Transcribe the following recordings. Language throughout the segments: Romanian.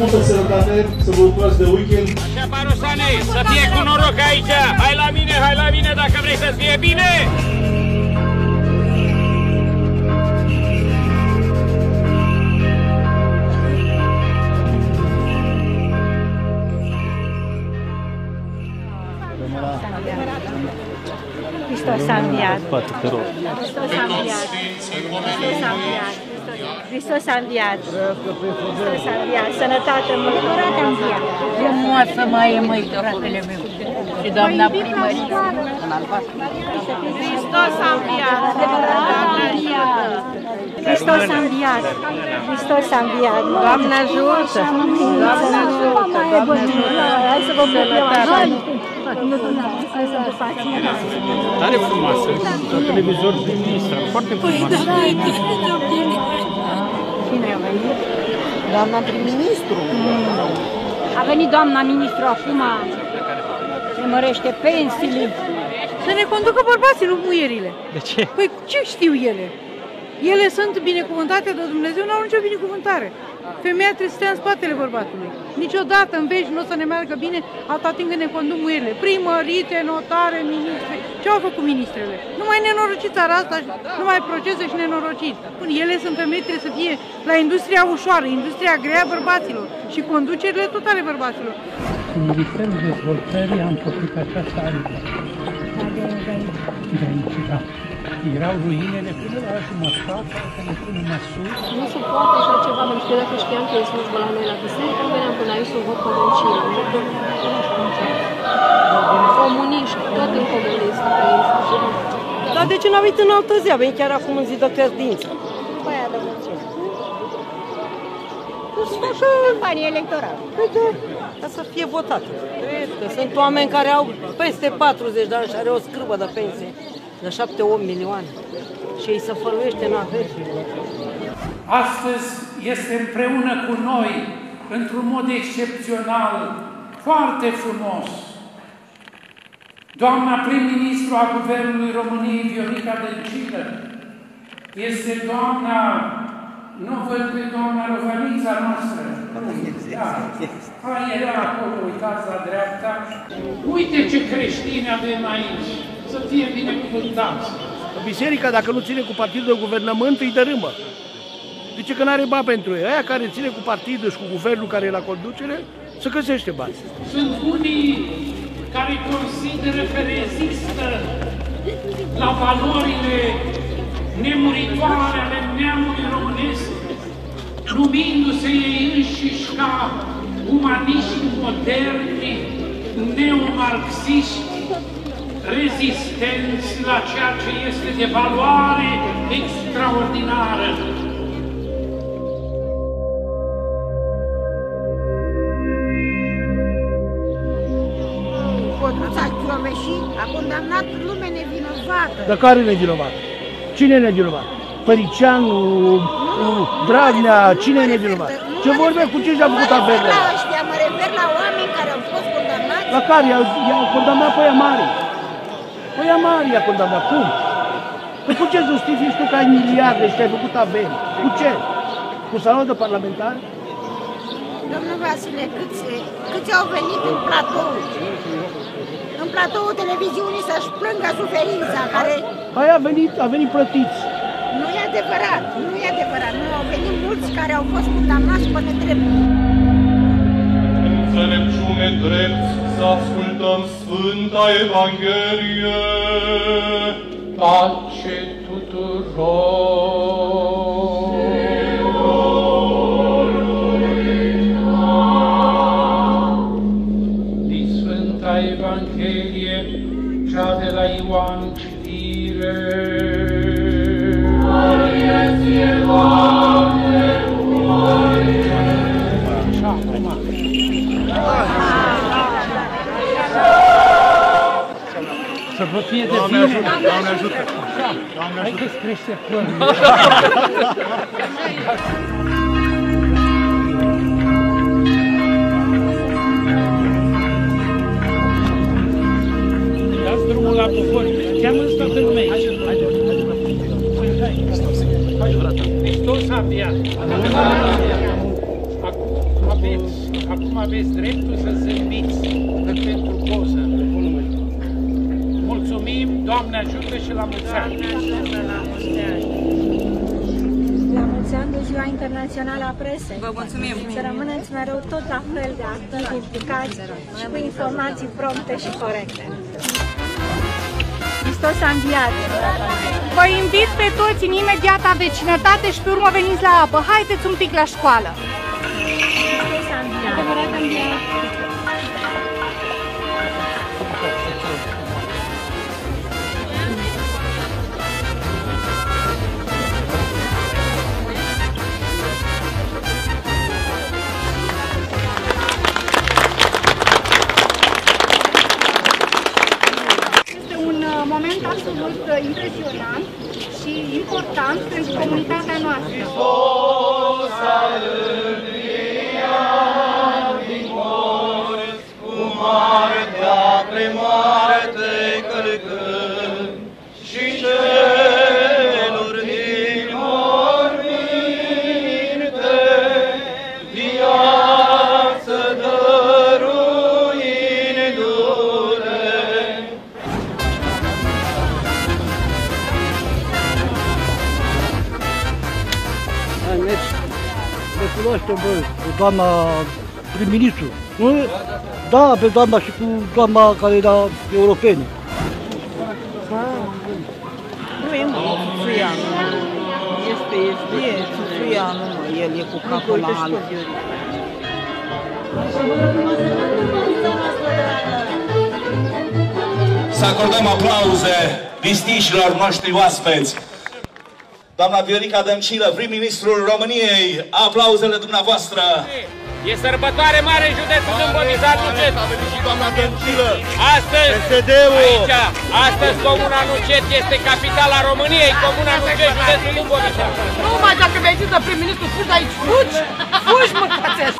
urez multă sănătate, să vă bucurați de weekend. Așa, Parusane, să fie cu noroc aici! Hai la mine, hai la mine dacă vrei să fie bine! Hristos a înviat. Poate, te rog. Hristos a înviat. Hristos a înviat. Hristos a înviat. Hristos a înviat. Sănătate, mânăturată a înviat. Frumoasă mai e, măi, fratele meu. Și doamna primărie. Hristos a înviat. Hristos a înviat. Hristos a înviat. Doamne ajută! Doamne ajută! Doamne ajută! Hai să vă bucurăm așa. Tare frumoasă. La televizor din Istra. Foarte frumoasă. Cine a venit? Doamna prim-ministru. A venit doamna ministru acum. Ne mărește pensiile. Să ne conducă bărbații, nu muierile. De ce? Păi ce știu ele? Ele sunt binecuvântate de Dumnezeu, nu au nicio binecuvântare. Femeia trebuie să stea în spatele bărbatului. Niciodată în veci nu o să ne meargă bine atâta timp când ne conduc muierile. Primărite, notare, ministre. Ce au făcut ministrele? Numai nenorocit țara asta, și numai procese și nenorocit. Bun, ele sunt femei, trebuie să fie la industria ușoară, industria grea a bărbaților și conducerile totale bărbaților. În Ministerul Dezvoltării am făcut această aripă. De aici, da. Erau ruinele până la jumătate, că ne punem măsuri. Nu se poate așa ceva, pentru că dacă știam că e slujbă la noi la biserică, nu veneam până aici să o văd pădăncile. Comuniști, tot în comunism trăiesc. Dar de ce n-a venit în altă zi? A venit chiar acum în zi de credință. Păi a de ce? Așa, Campanie electorală. Păi da, ca să fie votat. Cred că sunt oameni care au peste 40 de ani și are o scrâbă de pensie de 7-8 milioane și ei se făluiește în averi. Astăzi este împreună cu noi, într-un mod excepțional, foarte frumos. Doamna prim-ministru a Guvernului României, Viorica Dăncilă, este doamna, nu văd pe doamna Răvănița noastră. Da. A, era acolo, uitați la dreapta. Uite ce creștini avem aici, să fie binecuvântați. Biserica, dacă nu ține cu partidul de guvernământ, îi dărâmă. Zice că nu are bani pentru ei. Aia care ține cu partidul și cu guvernul care e la conducere, să găsește bani. Sunt unii care consideră că rezistă la valorile nemuritoare ale neamului românesc, numindu-se ei înșiși ca umaniști moderni, neomarxiști, rezistenți la ceea ce este de valoare extraordinară. Codruța Chioveși a condamnat lume nevinovată. Dar care e nevinovat? Cine e nevinovat? Păricianu, Dragnea, cine e nevinovat? Ce vorbe cu ce și-a făcut averele? La ăștia, mă refer la oameni care au fost condamnați. La care? I-au, i-au condamnat pe ea mari. Pe ea mari i-a condamnat. Cum? Păi cu ce justifici tu că ai miliarde și ai făcut averi? Cu ce? Cu salon de parlamentar? Domnul Vasile, câți, câți au venit în platou? În platoul televiziunii să-și plângă suferința care... Păi a venit, a venit plătiți. Nu e adevărat, nu e adevărat. Nu au venit mulți care au fost condamnați pe nedrept. Înțelepciune drept să ascultăm Sfânta Evanghelie. Pace tuturor! Din Sfânta Evanghelie, cea de la Ioan citire. Să vă fie de Doamne bine. ajută, Doamne ajută. Doamne ajută. Haideți crește părul. Dați drumul la popor. Cheamă-ți toată lumea aici. Haide, haide, haide. Hristos a înviat. Acum, a venit aveți dreptul să zâmbiți pentru poză. Mulțumim, Doamne ajută și la mulți ani! La mulți ani de Ziua Internațională a Presei. Vă mulțumim. Să rămâneți mereu tot la fel de activi, implicați și cu informații prompte și corecte. Hristos a înviat! Vă invit pe toți în imediata vecinătate și pe urmă veniți la apă. Haideți un pic la școală! Hristos a înviat! Impresionant și important pentru comunitatea noastră. Moartea pre moarte călcând Le cunoaște, bă, cu doamna prim-ministru. Nu? Da, pe doamna și cu doamna care era europene. Nu e mă, Țuțuianu. Este, este, e Țuțuianu, mă, el e cu capul la alb. Să acordăm aplauze distinșilor noștri oaspeți. Doamna Viorica Dăncilă, prim-ministrul României, aplauzele dumneavoastră. E sărbătoare mare în județul Dâmbovița Nucet. A venit și doamna Dăncilă. Astăzi, PSD-ul. aici, astăzi Comuna Nucet este capitala României, Comuna Nucet, județul Dâmbovița. Numai dacă mi-ai zis de prim-ministru, fugi de aici, fugi! Fugi, mâncați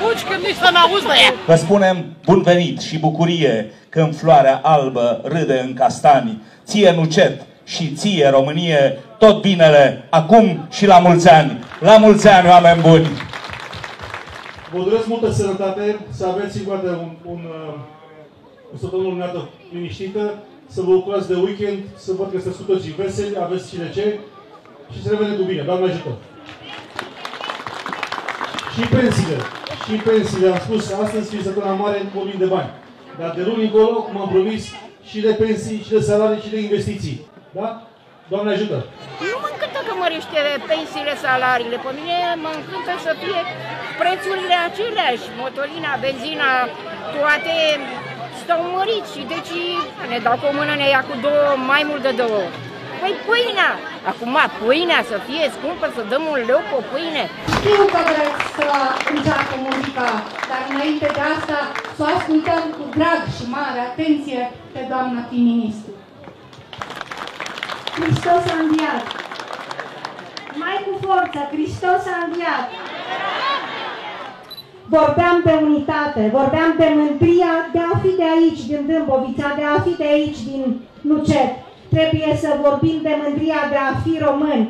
Fugi că nici să n-auzi de ea! Vă spunem bun venit și bucurie când floarea albă râde în castani. Ție Nucet și ție Românie, tot binele, acum și la mulți ani. La mulți ani, oameni buni! Vă doresc multă sănătate, să aveți încă o dată un, un, uh, o săptămână luminată liniștită, să vă bucurați de weekend, să văd că sunteți cu toții veseli, aveți și de ce și să revenim cu bine. Doamne ajută! Și pensiile. Și pensiile. Am spus, astăzi fi săptămâna mare, vorbim de bani. Dar de luni încolo, cum am promis, și de pensii, și de salarii, și de investiții. Da? Doamne ajută! Nu mă încântă că mărește pensiile, salariile. Pe mine mă încântă să fie prețurile aceleași. Motorina, benzina, toate stau măriți și deci ne dau cu o mână, ne ia cu două, mai mult de două. Păi pâinea! Acum pâinea să fie scumpă, să dăm un leu pe o pâine. Știu că vreți să înceapă muzica, dar înainte de asta să o ascultăm cu drag și mare atenție pe doamna prim-ministru. Hristos a înviat! Mai cu forță, Hristos a înviat! Vorbeam de unitate, vorbeam de mândria de a fi de aici, din Dâmbovița, de a fi de aici, din Nucet. Trebuie să vorbim de mândria de a fi români,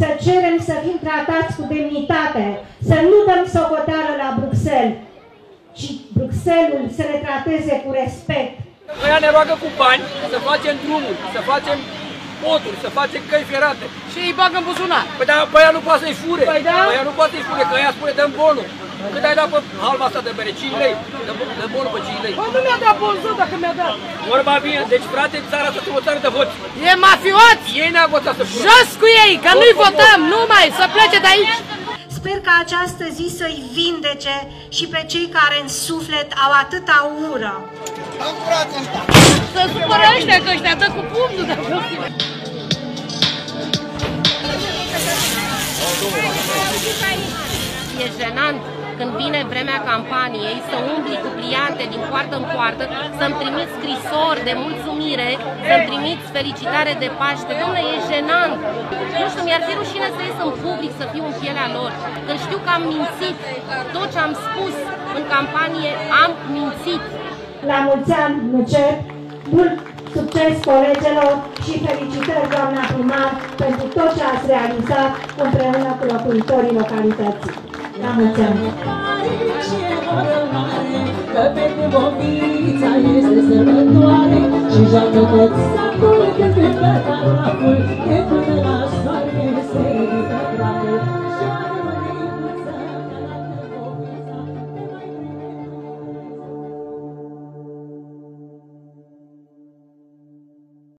să cerem să fim tratați cu demnitate, să nu dăm socoteală la Bruxelles, ci Bruxelles să ne trateze cu respect. Ăia ne roagă cu bani să facem drumuri, să facem poduri, să facem căi ferate. Și îi bagă în buzunar. Păi dar pe aia nu poate să-i fure. Păi da. Pe aia nu poate să-i fure, că aia spune dăm bonul. Cât ai dat pe halba asta de bere? 5 lei. Dă, dă bonul pe 5 lei. Bă, nu mi-a dat bonză dacă mi-a dat. Vorba bine, deci frate, țara asta e o țară de voci. E mafioți! Ei ne-au votat să fure. Jos cu ei, că nu-i votăm, numai, să plece de aici. Sper că această zi să-i vindece și pe cei care în suflet au atâta ură. Să supără ăștia, că ăștia dă cu pumnul de E jenant când vine vremea campaniei să umbli cu pliante din poartă în poartă, să-mi trimiți scrisori de mulțumire, să-mi trimiți felicitare de Paște. Domnule, e jenant. Nu știu, mi-ar fi rușine să ies în public să fiu în pielea lor. Când știu că am mințit, tot ce am spus în campanie, am mințit. La mulți ani, Nucet, mult succes colegelor și felicitări, doamna primar, pentru tot ce ați realizat împreună cu locuitorii localității. La mulți ani! sărbătoare mare Că pentru bobița este sărbătoare Și joacă tot satul când pe taraful E cu